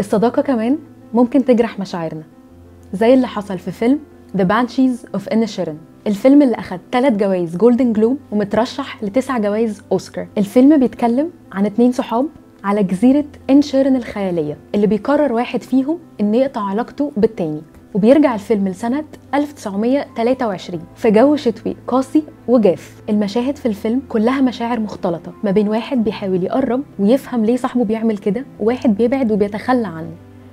الصداقة كمان ممكن تجرح مشاعرنا زي اللي حصل في فيلم The Banshees of Inisherin. الفيلم اللي أخد ثلاث جوائز جولدن جلوب ومترشح لتسع جوائز أوسكار الفيلم بيتكلم عن اتنين صحاب على جزيرة إنشيرن الخيالية اللي بيقرر واحد فيهم إن يقطع علاقته بالتاني. وبيرجع الفيلم لسنة 1923 في جو شتوي قاسي وجاف. المشاهد في الفيلم كلها مشاعر مختلطة ما بين واحد بيحاول يقرب ويفهم ليه صاحبه بيعمل كده وواحد بيبعد وبيتخلى عنه.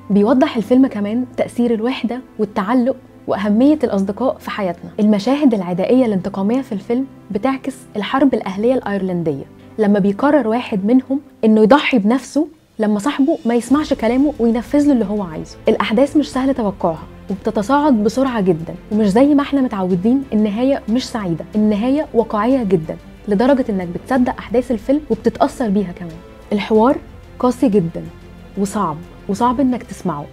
بيوضح الفيلم كمان تأثير الوحدة والتعلق وأهمية الأصدقاء في حياتنا. المشاهد العدائية الانتقامية في الفيلم بتعكس الحرب الأهلية الأيرلندية لما بيقرر واحد منهم إنه يضحي بنفسه لما صاحبه ما يسمعش كلامه وينفذ له اللي هو عايزه. الأحداث مش سهل توقعها وبتتصاعد بسرعة جدا ومش زي ما إحنا متعودين النهاية مش سعيدة النهاية واقعية جدا لدرجة إنك بتصدق أحداث الفيلم وبتتأثر بيها كمان. الحوار قاسي جدا وصعب وصعب إنك تسمعه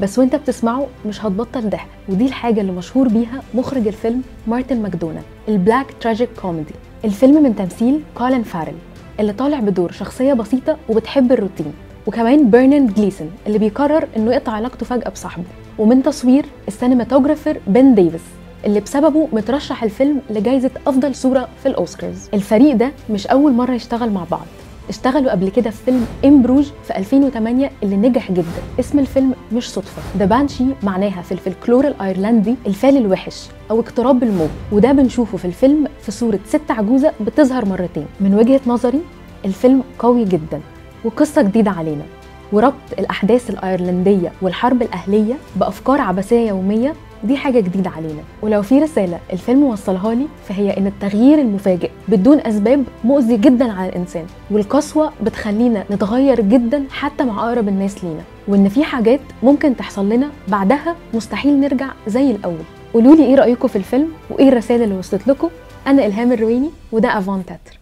بس وإنت بتسمعه مش هتبطل ضحك ودي الحاجة اللي مشهور بيها مخرج الفيلم مارتن ماكدونا ال black tragic comedy الفيلم من تمثيل كولين فارل اللي طالع بدور شخصية بسيطة وبتحب الروتين. وكمان برناند جليسون اللي بيقرر إنه يقطع علاقته فجأة بصاحبه. ومن تصوير ال cinematographer بن ديفيس اللي بسببه مترشح الفيلم لجائزة أفضل صورة في الأوسكارز. الفريق ده مش أول مرة يشتغل مع بعض. اشتغلوا قبل كده في فيلم In Bruges في 2008 اللي نجح جدا. اسم الفيلم مش صدفة. The Banshee معناها في الفلكلور الايرلندي الفال الوحش أو اقتراب الموت وده بنشوفه في الفيلم في صورة ست عجوزة بتظهر مرتين. من وجهة نظري الفيلم قوي جدا. وقصة جديدة علينا. وربط الأحداث الأيرلندية والحرب الأهلية بأفكار عبثية يومية دي حاجة جديدة علينا. ولو في رسالة الفيلم وصلها لي فهي إن التغيير المفاجئ بدون أسباب مؤذي جدا على الإنسان والقسوة بتخلينا نتغير جدا حتى مع أقرب الناس لينا وإن في حاجات ممكن تحصل لنا بعدها مستحيل نرجع زي الأول. قولوا لي إيه رأيكم في الفيلم وإيه الرسائل اللي وصلت لكم؟ أنا إلهام الرويني وده افون تاتر